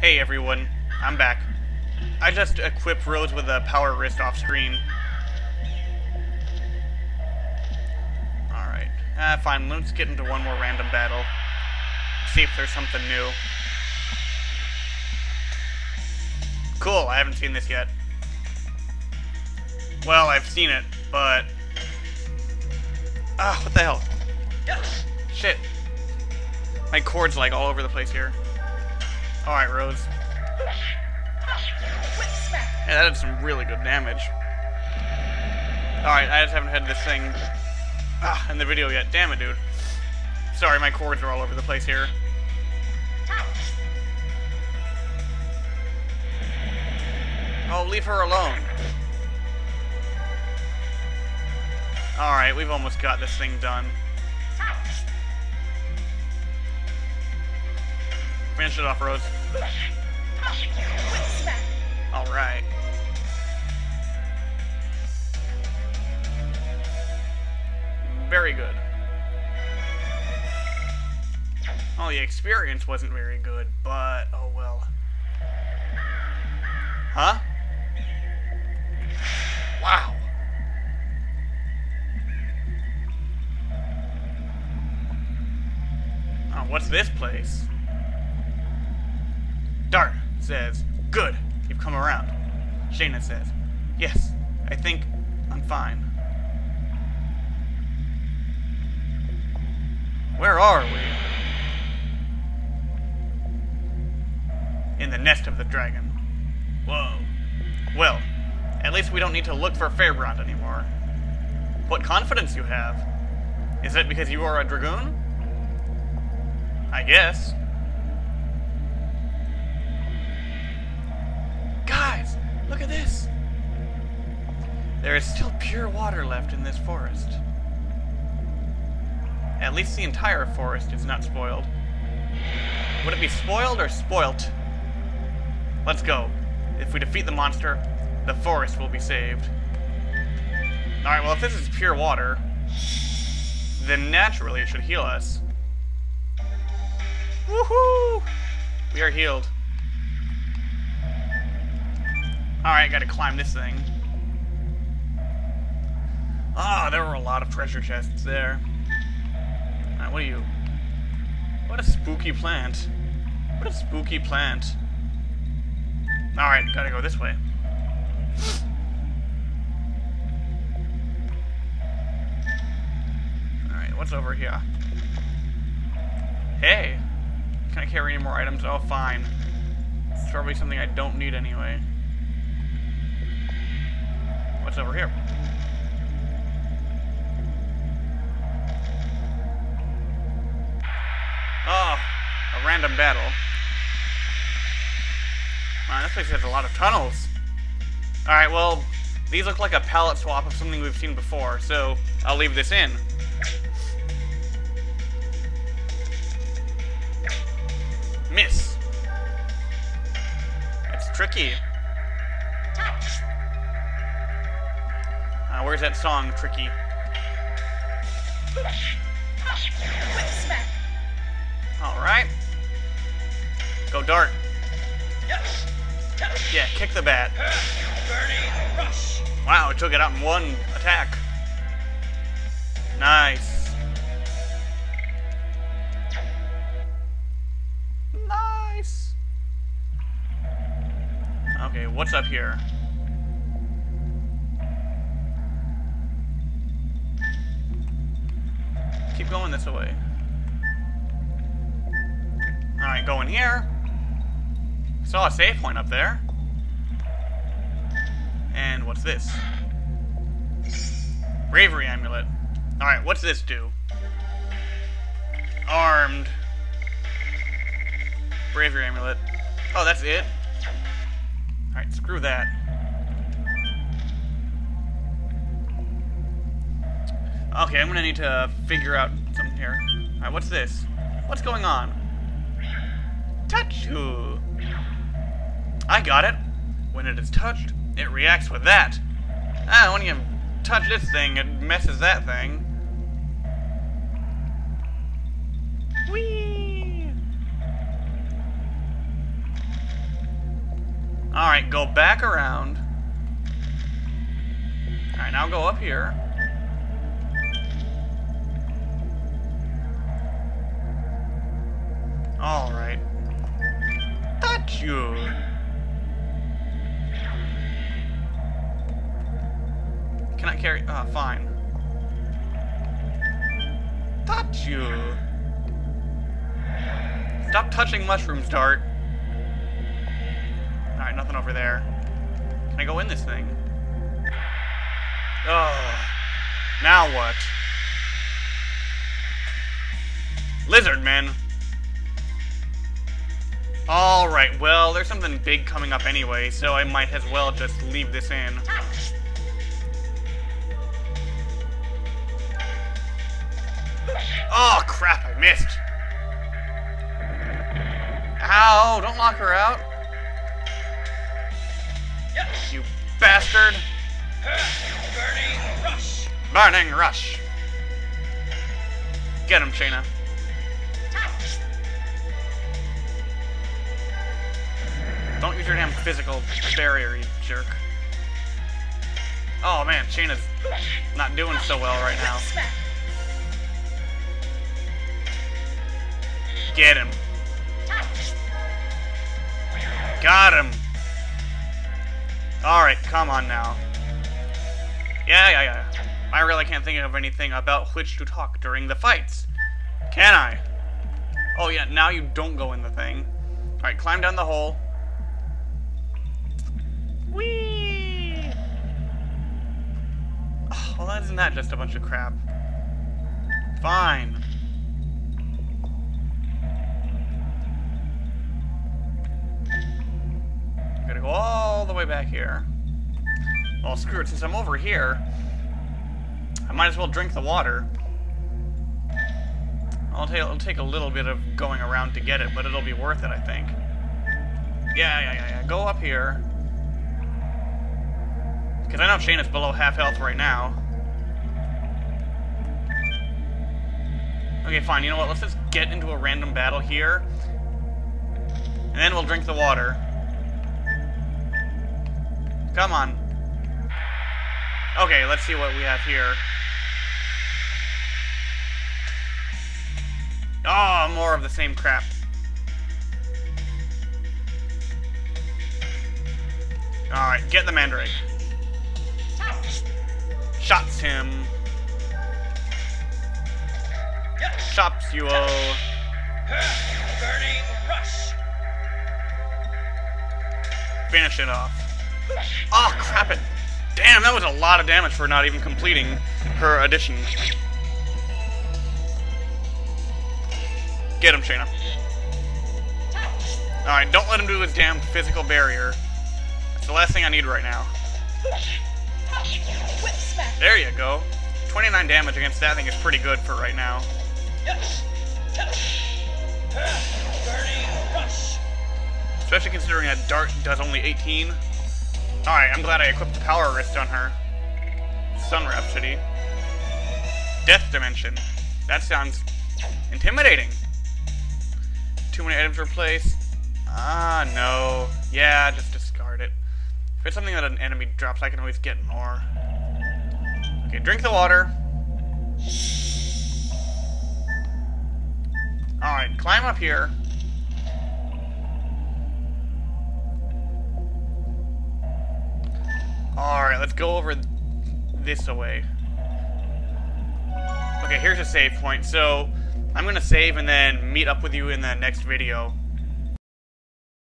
Hey everyone, I'm back. I just equipped Rose with a power wrist off screen. Alright. Ah, fine, let's get into one more random battle. See if there's something new. Cool, I haven't seen this yet. Well, I've seen it, but... Ah, what the hell? Shit. My cord's like all over the place here. Alright, Rose. Yeah, that did some really good damage. Alright, I just haven't had this thing ah, in the video yet. Damn it, dude. Sorry, my cords are all over the place here. Oh, leave her alone. Alright, we've almost got this thing done. Finish it off, Rose. Alright. Very good. Oh, the experience wasn't very good, but oh well. Huh? Wow. Oh, what's this place? Dart says, Good, you've come around. Shana says, Yes, I think I'm fine. Where are we? In the nest of the dragon. Whoa. Well, at least we don't need to look for Feyrbrand anymore. What confidence you have. Is it because you are a dragoon? I guess. Look at this. There is still pure water left in this forest. At least the entire forest is not spoiled. Would it be spoiled or spoilt? Let's go. If we defeat the monster, the forest will be saved. Alright, well if this is pure water, then naturally it should heal us. Woohoo! We are healed. Alright, gotta climb this thing. Ah, there were a lot of treasure chests there. What are you? What a spooky plant. What a spooky plant. Alright, gotta go this way. Alright, what's over here? Hey! Can I carry any more items? Oh, fine. It's probably something I don't need anyway. What's over here? Oh, a random battle. Man, this place has a lot of tunnels. Alright, well, these look like a palette swap of something we've seen before, so I'll leave this in. Miss. It's tricky. That song, Tricky? Alright. Go Dart. Yeah, kick the bat. Wow, it took it out in one attack. Nice. Nice. Okay, what's up here? Keep going this way. Alright, go in here. Saw a save point up there. And what's this? Bravery amulet. Alright, what's this do? Armed. Bravery amulet. Oh, that's it? Alright, screw that. Okay, I'm gonna need to figure out something here. Alright, what's this? What's going on? Touch. I got it. When it is touched, it reacts with that. Ah, when you touch this thing, it messes that thing. Whee! Alright, go back around. Alright, now go up here. Alright. Touch you! Can I carry... Ah, oh, fine. Touch you! Stop touching mushrooms, Dart. Alright, nothing over there. Can I go in this thing? Oh. Now what? Lizard man. Alright, well, there's something big coming up anyway, so I might as well just leave this in. Oh, crap, I missed. Ow, don't lock her out. You bastard. Burning rush. Burning rush. Get him, Shana. Don't use your damn physical barrier, you jerk. Oh man, Shana's not doing so well right now. Get him. Got him. Alright, come on now. Yeah, yeah, yeah. I really can't think of anything about which to talk during the fights. Can I? Oh yeah, now you don't go in the thing. Alright, climb down the hole. Well, isn't that just a bunch of crap? Fine. Gotta go all the way back here. Well, screw it, since I'm over here, I might as well drink the water. I'll take, it'll take a little bit of going around to get it, but it'll be worth it, I think. Yeah, yeah, yeah, yeah. Go up here. Because I know Shane is below half health right now. Okay, fine. You know what? Let's just get into a random battle here. And then we'll drink the water. Come on. Okay, let's see what we have here. Oh, more of the same crap. Alright, get the Mandrake. Shots him. Chops you oh. Burning rush. Finish it off. Oh, crap it. Damn, that was a lot of damage for not even completing her addition. Get him, Shana. Alright, don't let him do his damn physical barrier. That's the last thing I need right now. There you go. 29 damage against that thing is pretty good for right now. Especially considering that Dart does only 18. Alright, I'm glad I equipped the Power Wrist on her. Sun Rhapsody. Death Dimension. That sounds intimidating. Too many items replaced. Ah, no. Yeah, just discard it. If it's something that an enemy drops, I can always get more. Okay, drink the water. Alright, climb up here. Alright, let's go over this away. Okay, here's a save point. So, I'm going to save and then meet up with you in the next video.